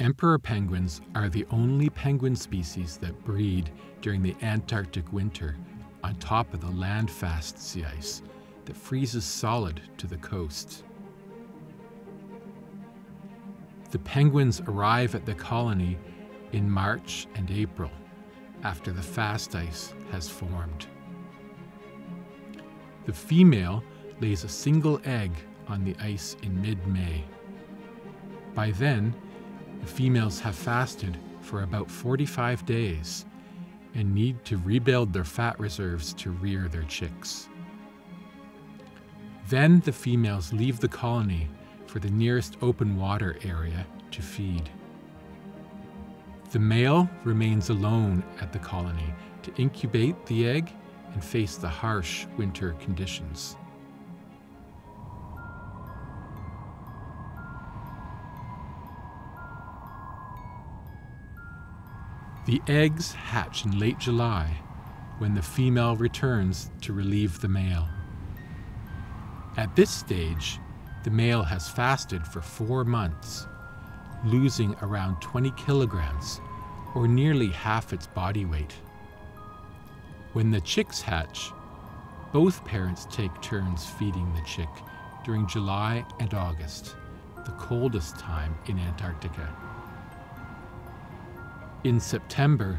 Emperor penguins are the only penguin species that breed during the Antarctic winter on top of the land-fast sea ice that freezes solid to the coast. The penguins arrive at the colony in March and April after the fast ice has formed. The female lays a single egg on the ice in mid May. By then, the females have fasted for about 45 days and need to rebuild their fat reserves to rear their chicks. Then the females leave the colony for the nearest open water area to feed. The male remains alone at the colony to incubate the egg and face the harsh winter conditions. The eggs hatch in late July when the female returns to relieve the male. At this stage, the male has fasted for four months, losing around 20 kilograms, or nearly half its body weight. When the chicks hatch, both parents take turns feeding the chick during July and August, the coldest time in Antarctica. In September,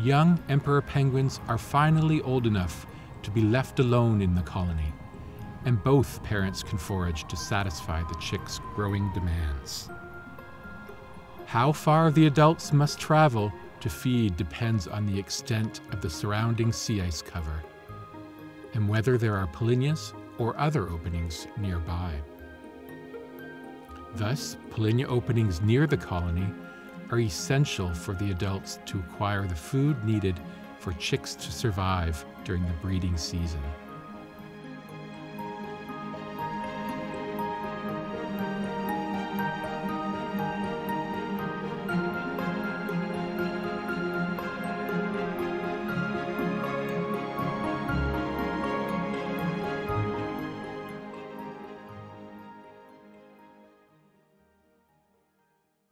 young emperor penguins are finally old enough to be left alone in the colony and both parents can forage to satisfy the chicks' growing demands. How far the adults must travel to feed depends on the extent of the surrounding sea ice cover and whether there are polynyas or other openings nearby. Thus, polynya openings near the colony are essential for the adults to acquire the food needed for chicks to survive during the breeding season.